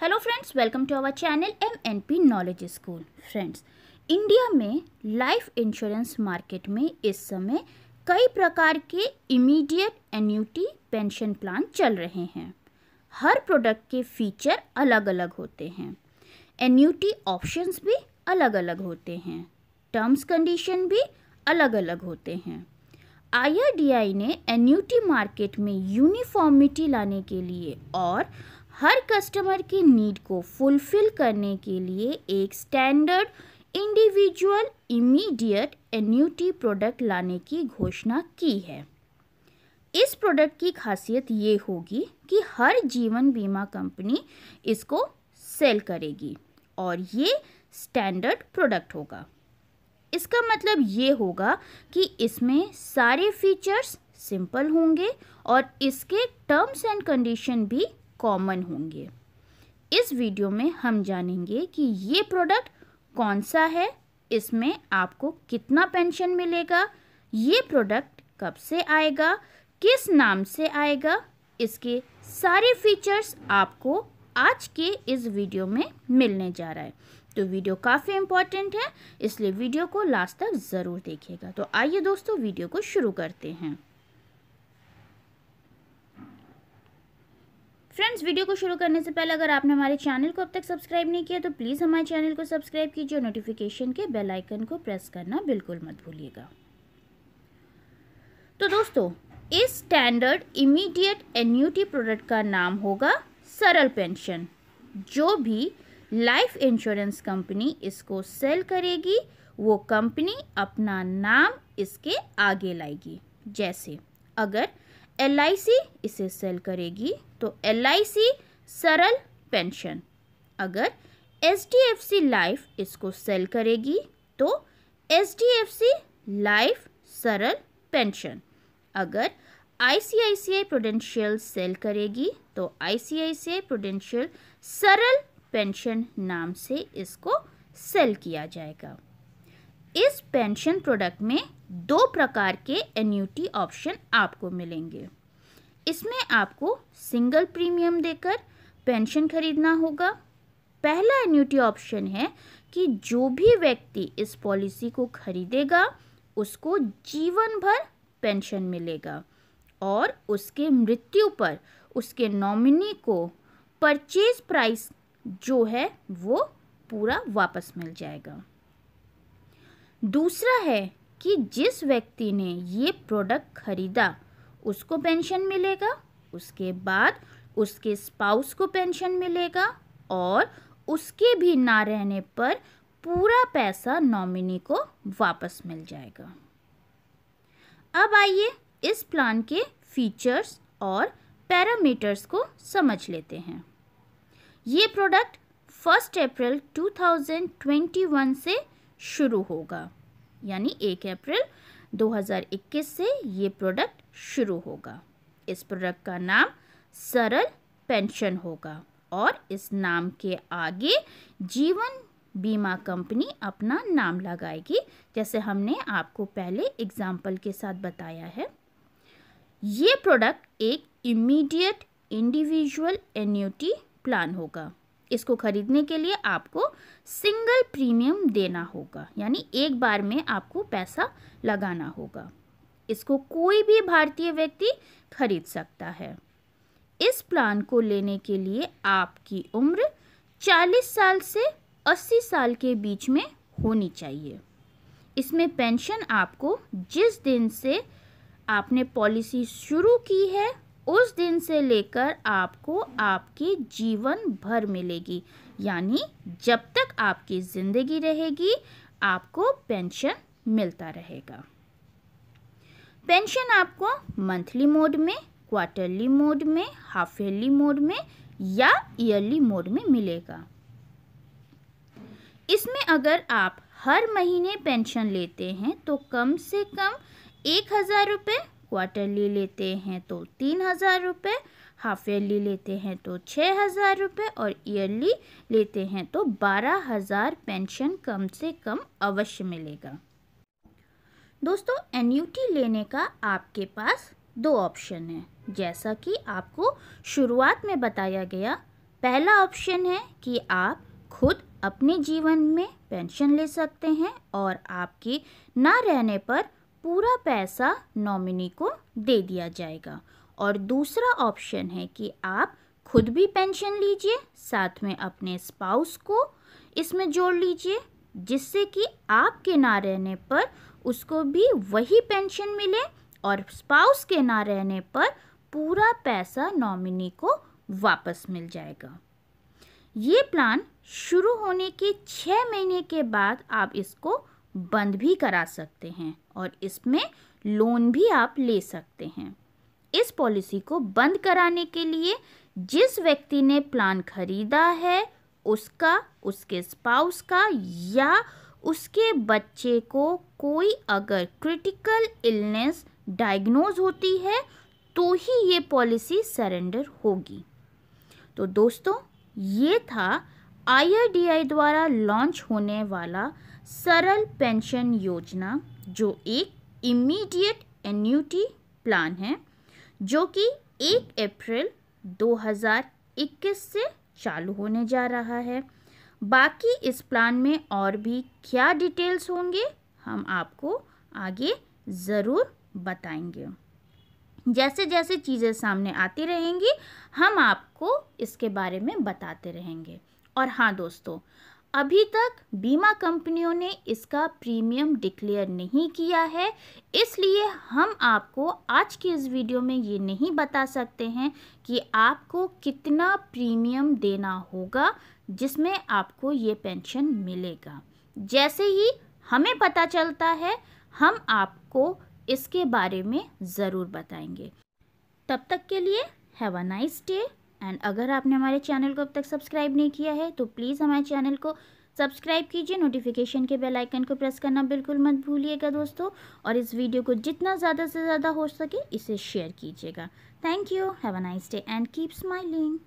Hello friends welcome to our channel M N P knowledge school friends India में life insurance market में इस समय कई प्रकार के इमीडिएट एन्यूटी पेंशन प्लान चल रहे हैं। हर प्रोडक्ट के फीचर अलग अलग होते हैं। एन्यूटी ऑप्शंस भी अलग अलग होते हैं। टर्म्स कंडीशन भी अलग अलग होते हैं। आईआरडीआई ने एन्यूटी मार्केट में यूनिफॉर्मिटी लाने के लिए और हर कस्टमर की नीड को फुलफिल करने के लिए एक standard individual immediate annuity product लाने की घोषणा की है। इस प्रोडक्ट की खासियत ये होगी कि हर जीवन बीमा कंपनी इसको सेल करेगी और ये स्टैंडर्ड प्रोडक्ट होगा। इसका मतलब ये होगा कि इसमें सारे फीचर्स सिंपल होंगे और इसके टर्म्स एंड कंडीशन भी कॉमन होंगे। इस वीडियो में हम जानेंगे कि ये प्रोडक्ट कौन सा है, इसमें आपको कितना पेंशन मिलेगा, ये प्रोडक्ट कब से आएगा, किस नाम से आएगा, इसके सारे फीचर्स आपको आज के इस वीडियो में मिलने जा रहा है। तो वीडियो काफ़ी इंपॉर्टेंट है, इसलिए वीडियो को लास्ट तक ज़रूर देखिएगा। तो आइए दोस्तों वीडियो को शुरू करते हैं। फ्रेंड्स, वीडियो को शुरू करने से पहले अगर आपने हमारे चैनल को अब तक सब्सक्राइब नहीं किया तो प्लीज़ हमारे चैनल को सब्सक्राइब कीजिए और नोटिफिकेशन के बेल आइकन को प्रेस करना बिल्कुल मत भूलिएगा। तो दोस्तों, इस स्टैंडर्ड इमीडिएट एन्यूटी प्रोडक्ट का नाम होगा सरल पेंशन जो भी लाइफ इंश्योरेंस कंपनी इसको सेल करेगी, वो कंपनी अपना नाम इसके आगे लाएगी। जैसे, अगर LIC इसे सेल करेगी तो LIC सरल पेंशन अगर सी लाइफ इसको सेल करेगी तो सी लाइफ सरल पेंशन अगर आई सी आई सी आई प्रोडेंशियल सेल करेगी तो आई सी आई सी आई प्रोडेंशियल सरल पेंशन नाम से इसको सेल किया जाएगा. इस पेंशन प्रोडक्ट में दो प्रकार के एन्यूटी ऑप्शन आपको मिलेंगे. इसमें आपको सिंगल प्रीमियम देकर पेंशन खरीदना होगा। पहला एन्यूटी ऑप्शन है कि जो भी व्यक्ति इस पॉलिसी को खरीदेगा, उसको जीवन भर पेंशन मिलेगा और उसके मृत्यु पर उसके नॉमिनी को परचेज प्राइस जो है वो पूरा वापस मिल जाएगा। दूसरा है कि जिस व्यक्ति ने ये प्रोडक्ट खरीदा उसको पेंशन मिलेगा, उसके बाद उसके स्पाउस को पेंशन मिलेगा और उसके भी ना रहने पर पूरा पैसा नॉमिनी को वापस मिल जाएगा। अब आइए इस प्लान के फीचर्स और पैरामीटर्स को समझ लेते हैं। ये प्रोडक्ट फ़र्स्ट अप्रैल 2021 से शुरू होगा, यानी एक अप्रैल 2021 से ये प्रोडक्ट शुरू होगा। इस प्रोडक्ट का नाम सरल पेंशन होगा और इस नाम के आगे जीवन बीमा कंपनी अपना नाम लगाएगी। जैसे हमने आपको पहले एग्ज़ाम्पल के साथ बताया है। ये प्रोडक्ट एक इमीडिएट इंडिविजुअल एन्यूटी प्लान होगा। इसको खरीदने के लिए आपको सिंगल प्रीमियम देना होगा, यानी एक बार में आपको पैसा लगाना होगा। इसको कोई भी भारतीय व्यक्ति खरीद सकता है। इस प्लान को लेने के लिए आपकी उम्र 40 साल से 80 साल के बीच में होनी चाहिए। इसमें पेंशन आपको जिस दिन से आपने पॉलिसी शुरू की है उस दिन से लेकर आपको आपके जीवन भर मिलेगी। यानी जब तक आपकी ज़िंदगी रहेगी, आपको पेंशन मिलता रहेगा। पेंशन आपको मंथली मोड में, क्वार्टरली मोड में, हाफ़ ईयरली मोड में या ईयरली मोड में मिलेगा। इसमें अगर आप हर महीने पेंशन लेते हैं तो कम से कम एक हज़ार रुपये क्वार्टरली लेते हैं तो तीन हज़ार रुपये हाफ़ ईयरली लेते हैं तो छः हज़ार रुपये और ईयरली लेते हैं तो बारह हज़ार पेंशन कम से कम अवश्य मिलेगा। दोस्तों एन्यूटी लेने का आपके पास दो ऑप्शन है। जैसा कि आपको शुरुआत में बताया गया, पहला ऑप्शन है कि आप खुद अपने जीवन में पेंशन ले सकते हैं और आपके ना रहने पर पूरा पैसा नॉमिनी को दे दिया जाएगा। और दूसरा ऑप्शन है कि आप खुद भी पेंशन लीजिए, साथ में अपने स्पाउस को इसमें जोड़ लीजिए, जिससे कि आपके ना रहने पर उसको भी वही पेंशन मिले और स्पाउस के ना रहने पर पूरा पैसा नॉमिनी को वापस मिल जाएगा। ये प्लान शुरू होने के छः महीने के बाद आप इसको बंद भी करा सकते हैं। और इसमें लोन भी आप ले सकते हैं। इस पॉलिसी को बंद कराने के लिए जिस व्यक्ति ने प्लान खरीदा है, उसका, उसके स्पाउस का या उसके बच्चे को कोई अगर क्रिटिकल इलनेस डायग्नोज होती है तो ही ये पॉलिसी सरेंडर होगी। तो दोस्तों, ये था आई द्वारा लॉन्च होने वाला सरल पेंशन योजना। जो एक इमीडिएट एन्यूटी प्लान है, जो कि एक अप्रैल 2021 से चालू होने जा रहा है। बाकी इस प्लान में और भी क्या डिटेल्स होंगे, हम आपको आगे ज़रूर बताएँगे। जैसे जैसे चीज़ें सामने आती रहेंगी, हम आपको इसके बारे में बताते रहेंगे। और हाँ दोस्तों अभी तक बीमा कंपनियों ने इसका प्रीमियम डिक्लेयर नहीं किया है, इसलिए हम आपको आज के इस वीडियो में ये नहीं बता सकते हैं कि आपको कितना प्रीमियम देना होगा जिसमें आपको ये पेंशन मिलेगा। जैसे ही हमें पता चलता है, हम आपको इसके बारे में ज़रूर बताएँगे। तब तक के लिए have a nice day and अगर आपने हमारे चैनल को अब तक सब्सक्राइब नहीं किया है तो प्लीज़ हमारे चैनल को सब्सक्राइब कीजिए। नोटिफिकेशन के बेल आइकन को प्रेस करना बिल्कुल मत भूलिएगा दोस्तों। और इस वीडियो को जितना ज़्यादा से ज़्यादा हो सके, इसे शेयर कीजिएगा। Thank you have a nice day and keep smiling